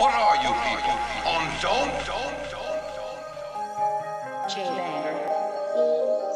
What are you people? On zone? Zone? Zone? Zone? J Banger.